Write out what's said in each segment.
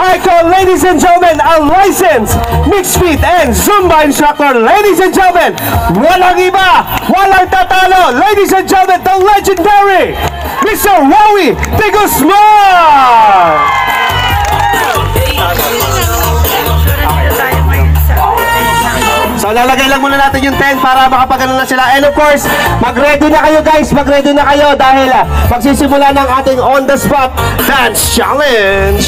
I call ladies and gentlemen, a licensed mixed fit and Zumba instructor. Ladies and gentlemen, walang iba, walang tatalo. Ladies and gentlemen, the legendary Mr. Wowie De lalagay lang muna natin yung 10 para makapagano na sila. And of course, mag-ready na kayo guys, mag-ready na kayo dahil ah, magsisimula ng ating on the spot dance challenge.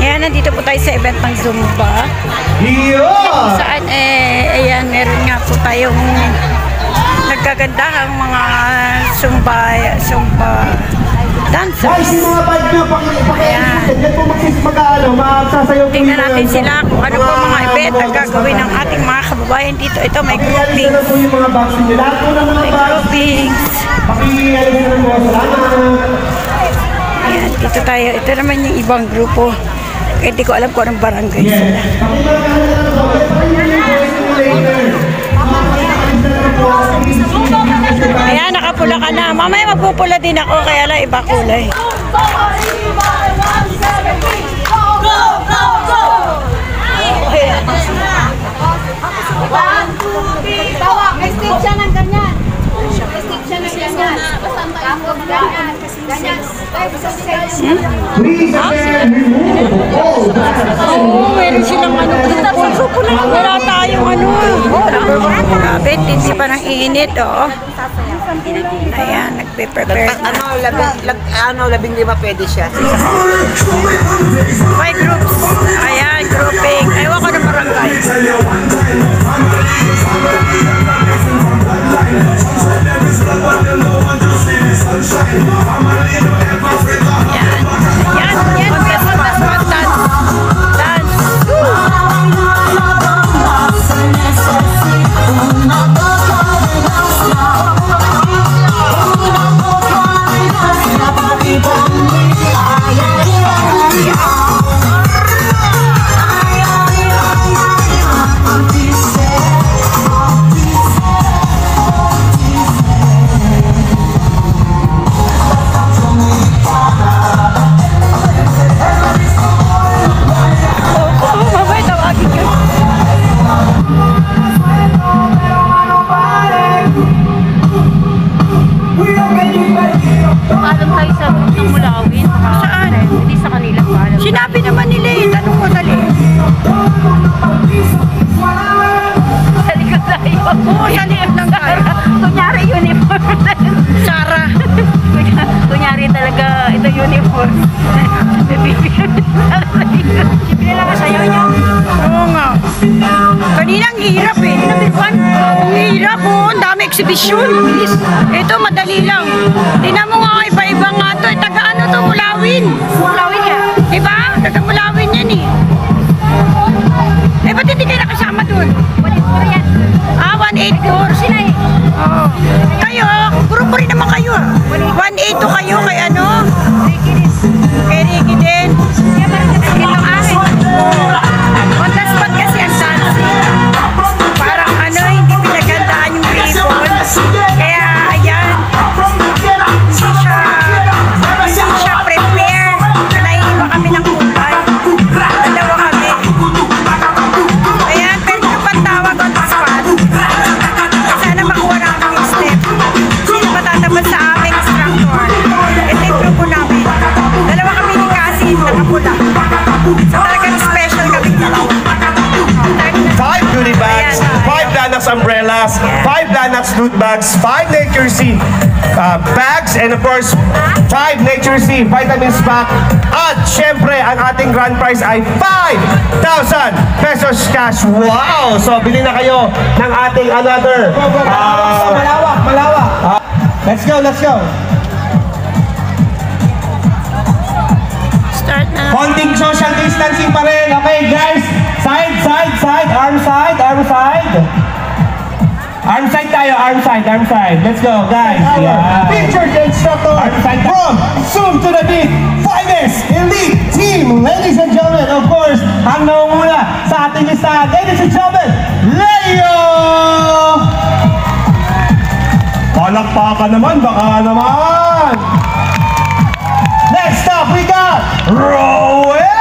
Ayan, nandito po tayo sa event ng Zumba. Yeah! Saan, eh, ayan, meron nga po tayong nagkagandahang mga Zumba, Zumba Dancers. yung mga bad nyo, pakialitin. Yan po magsis mag-ano, magsasayaw po Tingnan natin mga- sila kung ano po mga event ang mga- gagawin ng ating mga kababayan dito. Ito, may Pakialitin grouping. na po yung mga bags nyo. Lahat po ng mga May bags, groupings. pakialitin na po. Salamat. Ayan, dito tayo. Ito naman yung ibang grupo. Kaya hindi ko alam kung anong barangay sila. Ka na. Magpupula din ako, kaya lang iba kulay. Tawa, may stick siya ng ganyan. May stick siya ng ganyan. Tapos ganyan. Ganyan. Please, again, remove Oo, meron silang ano, grupo. Wala tayong ano. Grabe, tinsi pa ng init, oh. Ayan, nagpe-prepare na. Ano, labing, lag, ano, labing lima pwede siya. May groups. Ayan, grouping. Ewan ko ng barangay. Siyempre lang sa'yo niya. Oo nga. Kanina ang hirap eh. Ang hirap oh. Ang dami exhibition. Ito madali lang. Tingnan mo nga iba-iba nga to. Eh, taga ano to? Mulawin umbrellas, five Lanax loot bags, five Nature C uh, bags, and of course, five Nature C vitamins pack. At syempre, ang ating grand prize ay 5,000 pesos cash. Wow! So, bili na kayo ng ating another. Uh, malawak, malawak. let's go, let's go. Start na. Konting social distancing pa rin. Okay, guys. Side, side, side. Arm side, arm side. Arm side tayo, arm side, arm side. Let's go, guys. Yeah. Featured instructor arm side from Zoom to the Beat Finest Elite Team. Ladies and gentlemen, of course, ang naumuna sa ating listahan. Ladies and gentlemen, Leo! Palakpakan naman, baka naman. Next up, we got Rowan!